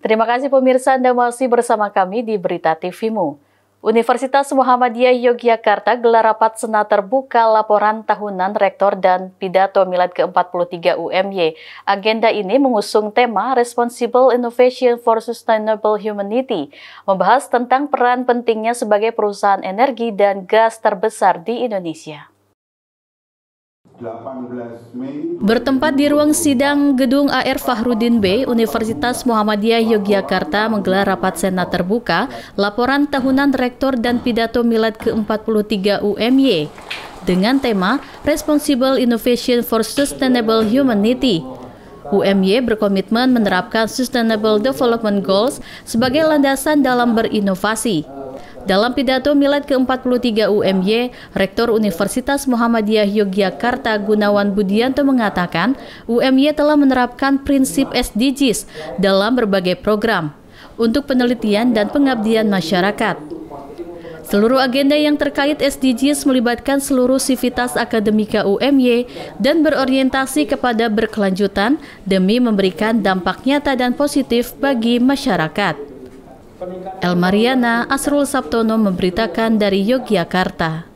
Terima kasih pemirsa Anda masih bersama kami di Berita TVmu. Universitas Muhammadiyah Yogyakarta gelar rapat senat terbuka laporan tahunan rektor dan pidato milad ke-43 UMY. Agenda ini mengusung tema Responsible Innovation for Sustainable Humanity, membahas tentang peran pentingnya sebagai perusahaan energi dan gas terbesar di Indonesia. Bertempat di ruang sidang Gedung AR Fahrudin B, Universitas Muhammadiyah Yogyakarta menggelar rapat senat terbuka laporan tahunan rektor dan pidato milad ke-43 UMY dengan tema Responsible Innovation for Sustainable Humanity. UMY berkomitmen menerapkan Sustainable Development Goals sebagai landasan dalam berinovasi. Dalam pidato milad ke-43 UMY, Rektor Universitas Muhammadiyah Yogyakarta Gunawan Budianto mengatakan UMY telah menerapkan prinsip SDGs dalam berbagai program untuk penelitian dan pengabdian masyarakat. Seluruh agenda yang terkait SDGs melibatkan seluruh sivitas akademika UMY dan berorientasi kepada berkelanjutan demi memberikan dampak nyata dan positif bagi masyarakat. El Mariana Asrul Sabtono memberitakan dari Yogyakarta.